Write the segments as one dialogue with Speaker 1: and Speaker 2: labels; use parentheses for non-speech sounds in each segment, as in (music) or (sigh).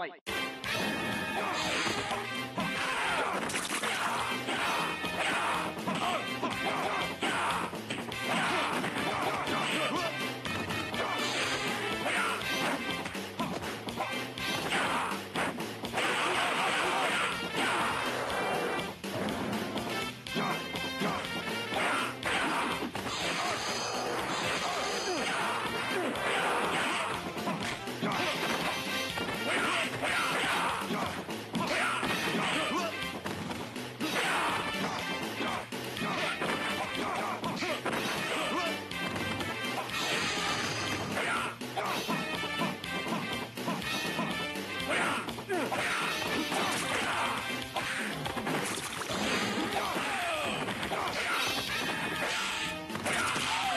Speaker 1: Fight.
Speaker 2: ピア
Speaker 1: ーッ!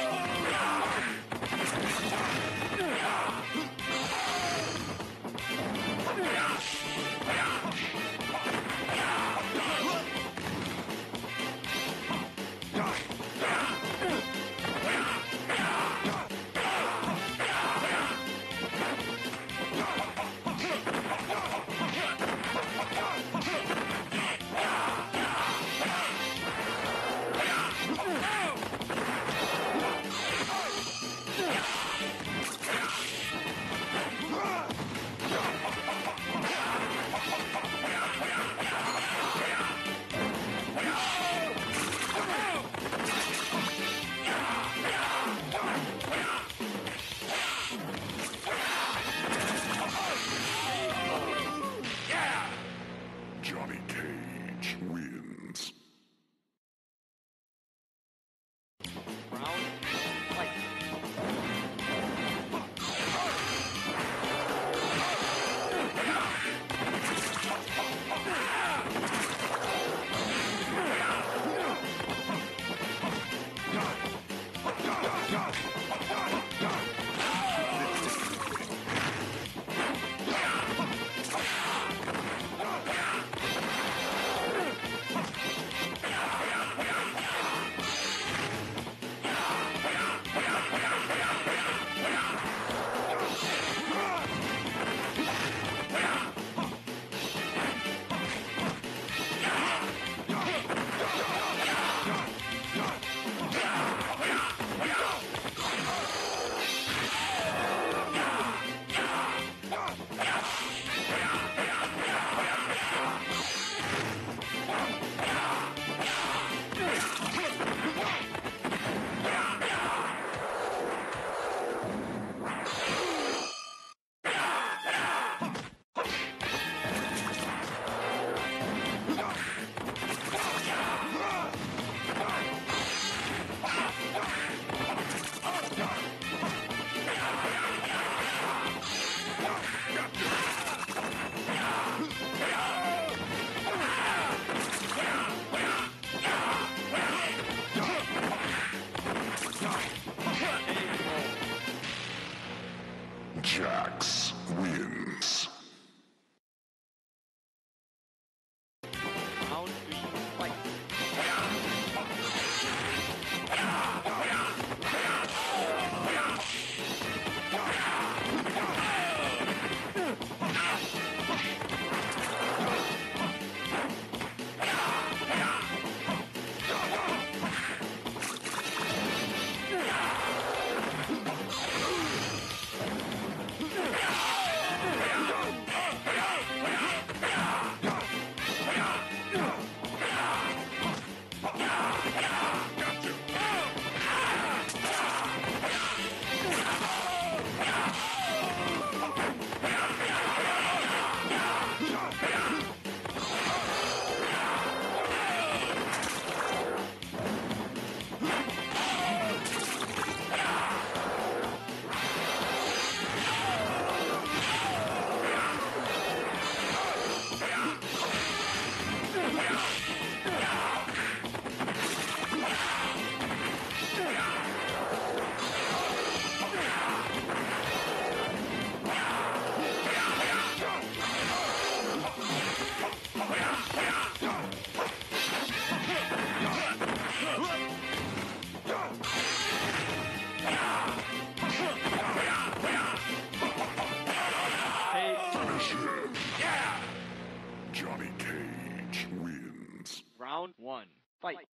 Speaker 2: Jax wins.
Speaker 1: Round one. Fight.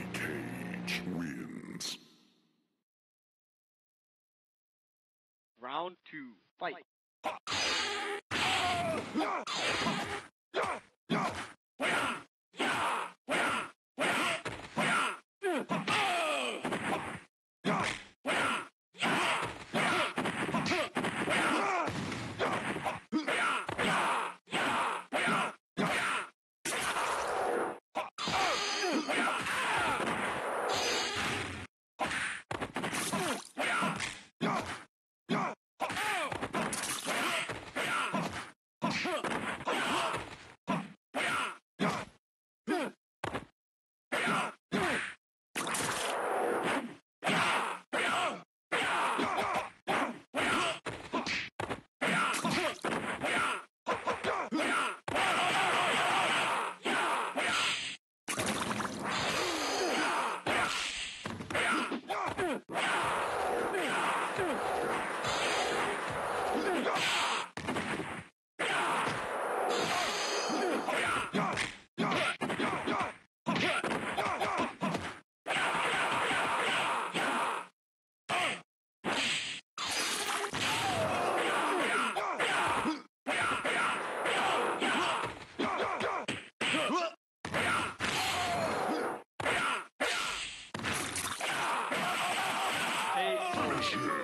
Speaker 2: Johnny Cage wins.
Speaker 1: Round two. Fight. (laughs) KO.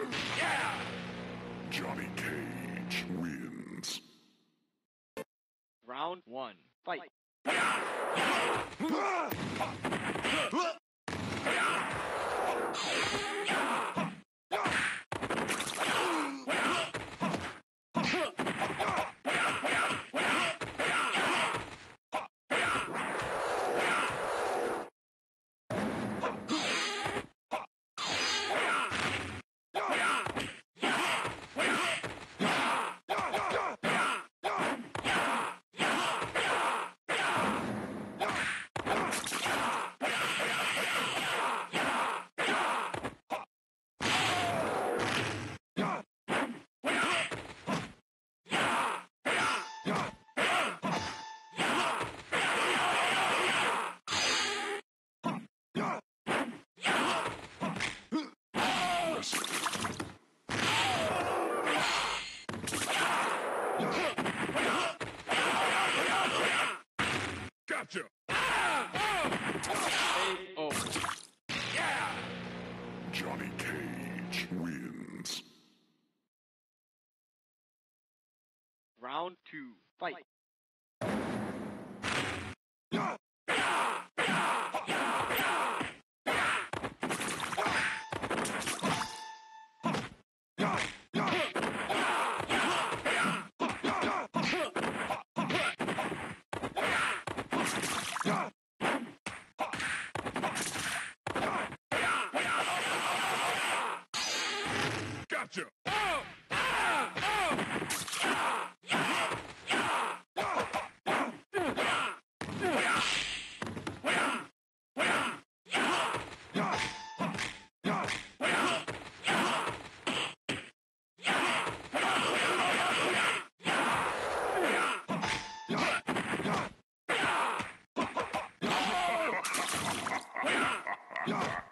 Speaker 2: Gotcha!
Speaker 1: Oh!
Speaker 2: Ah! Oh! Ah! Ah! Yeah.